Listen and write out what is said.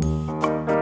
Música